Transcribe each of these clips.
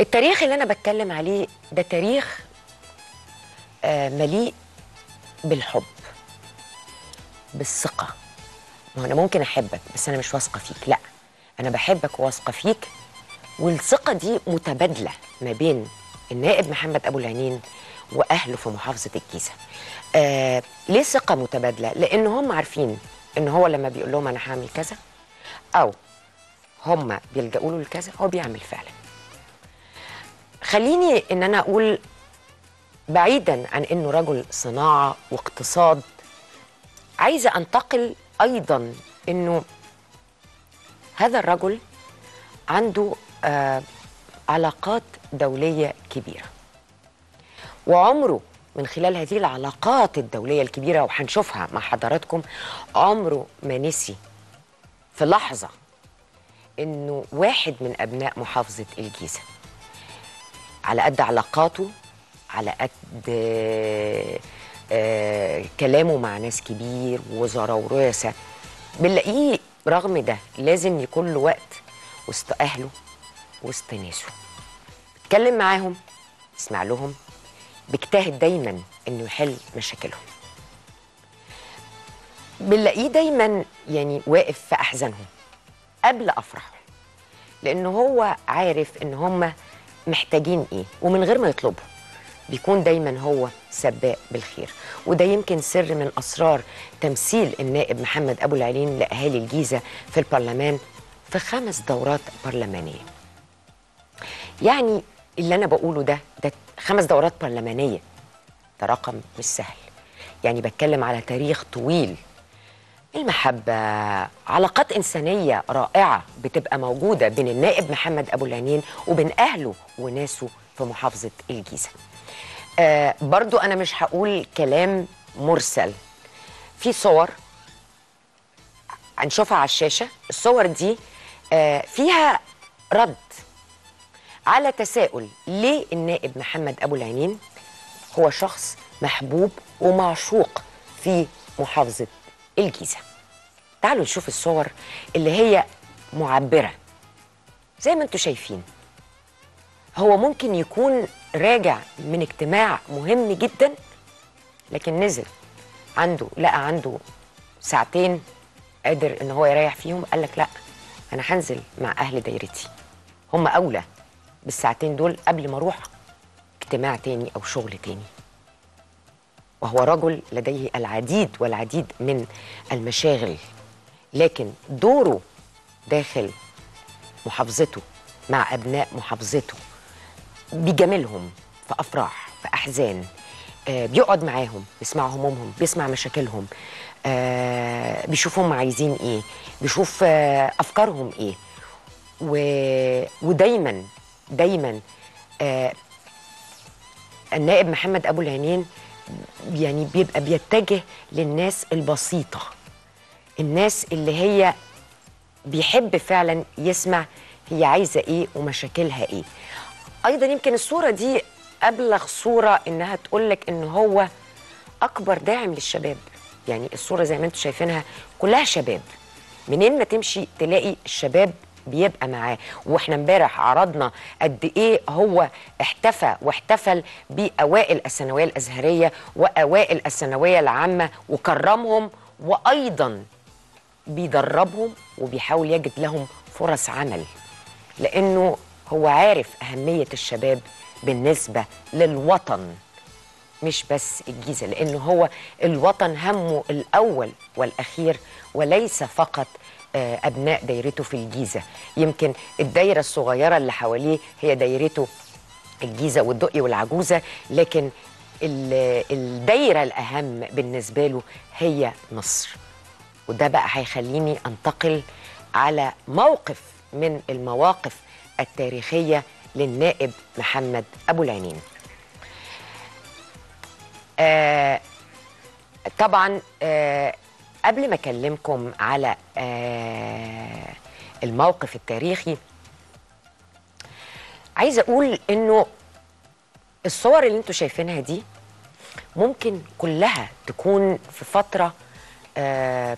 التاريخ اللي أنا بتكلم عليه ده تاريخ آه، مليء بالحب بالثقة. ما أنا ممكن أحبك بس أنا مش واثقة فيك لأ. أنا بحبك وواثقة فيك والثقة دي متبادلة ما بين النائب محمد أبو العنين وأهله في محافظة الجيزة. آه ليه ثقه متبادلة؟ لأن هم عارفين إن هو لما بيقول لهم أنا هعمل كذا أو هم بيلجأوا له لكذا هو بيعمل فعلا. خليني إن أنا أقول بعيدا عن إنه رجل صناعة واقتصاد عايزة أنتقل أيضا إنه هذا الرجل عنده آه علاقات دولية كبيرة. وعمره من خلال هذه العلاقات الدولية الكبيرة وهنشوفها مع حضراتكم عمره ما نسي في لحظة إنه واحد من أبناء محافظة الجيزة. على قد علاقاته على قد آه، كلامه مع ناس كبير ووزراء ورؤساء. بنلاقيه رغم ده لازم يكون له وقت وسط أهله وسط ناسه. بيتكلم معاهم يسمع لهم بيجتهد دايما إنه يحل مشاكلهم. بنلاقيه دايما يعني واقف في أحزانهم قبل أفراحهم لأن هو عارف إن هم محتاجين إيه ومن غير ما يطلبوا. بيكون دايما هو سباق بالخير. وده يمكن سر من أسرار تمثيل النائب محمد أبو العلين لأهالي الجيزة في البرلمان في خمس دورات برلمانية. يعني اللي أنا بقوله ده ده خمس دورات برلمانية ده رقم مش سهل. يعني بتكلم على تاريخ طويل. المحبة. علاقات إنسانية رائعة بتبقى موجودة بين النائب محمد أبو العنين وبين أهله وناسه في محافظة الجيزة. آه برضو أنا مش هقول كلام مرسل. في صور هنشوفها على الشاشة. الصور دي آه فيها رد على تساؤل ليه النائب محمد أبو العنين هو شخص محبوب ومعشوق في محافظة الجيزة. تعالوا نشوف الصور اللي هي معبرة. زي ما أنتم شايفين هو ممكن يكون راجع من اجتماع مهم جدا لكن نزل عنده لقى عنده ساعتين قادر إن هو يريح فيهم قال لك لأ أنا هنزل مع أهل دايرتي. هم أولى بالساعتين دول قبل ما أروح اجتماع تاني أو شغل تاني. وهو رجل لديه العديد والعديد من المشاغل. لكن دوره داخل محافظته مع أبناء محافظته بيجاملهم في أفراح في أحزان آه بيقعد معاهم بيسمع همومهم بيسمع مشاكلهم آه بيشوف هم عايزين إيه بيشوف آه أفكارهم إيه. و... ودايما دايما النائب محمد أبو العنين يعني بيبقى بيتجه للناس البسيطة. الناس اللي هي بيحب فعلا يسمع هي عايزة إيه ومشاكلها إيه. أيضا يمكن الصورة دي أبلغ صورة إنها تقولك إن هو أكبر داعم للشباب. يعني الصورة زي ما أنتم شايفينها كلها شباب. منين ما تمشي تلاقي الشباب بيبقى معاه. وإحنا امبارح عرضنا قد إيه هو احتفى واحتفل بأوائل الثانوية الأزهرية وأوائل الثانوية العامة وكرمهم وأيضا بيدربهم وبيحاول يجد لهم فرص عمل. لأنه هو عارف أهمية الشباب بالنسبة للوطن مش بس الجيزة لأنه هو الوطن همه الأول والأخير وليس فقط أبناء دايرته في الجيزة. يمكن الدايرة الصغيرة اللي حواليه هي دايرته الجيزة والدقي والعجوزة لكن الدايرة الأهم بالنسبة له هي مصر. وده بقى هيخليني أنتقل على موقف من المواقف التاريخية للنائب محمد أبو العنين. آه طبعا آه قبل ما أكلمكم على آه الموقف التاريخي عايزه أقول إنه الصور اللي أنتوا شايفينها دي ممكن كلها تكون في فترة آه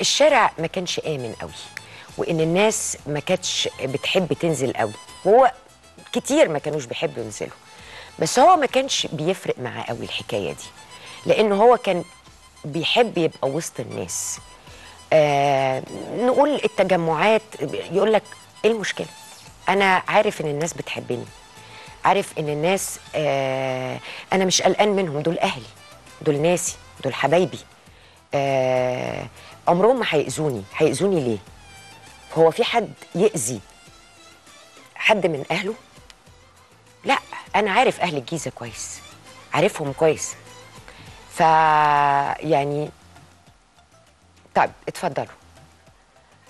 الشارع ما كانش آمن قوي وإن الناس ما كانتش بتحب تنزل قوي هو كتير ما كانوش بيحبوا ينزلوا بس هو ما كانش بيفرق معاه قوي الحكاية دي لأن هو كان بيحب يبقى وسط الناس. آه نقول التجمعات يقول لك إيه المشكلة؟ أنا عارف إن الناس بتحبني. عارف إن الناس آه أنا مش قلقان منهم دول أهلي دول ناسي دول حبايبي. آه عمرهم ما هيأذوني. هيأذوني ليه؟ هو في حد يأذي حد من أهله؟ لا أنا عارف أهل الجيزة كويس عارفهم كويس. ف يعني طيب اتفضلوا.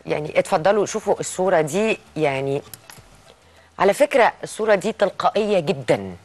يعني اتفضلوا شوفوا الصورة دي يعني على فكرة الصورة دي تلقائية جدا.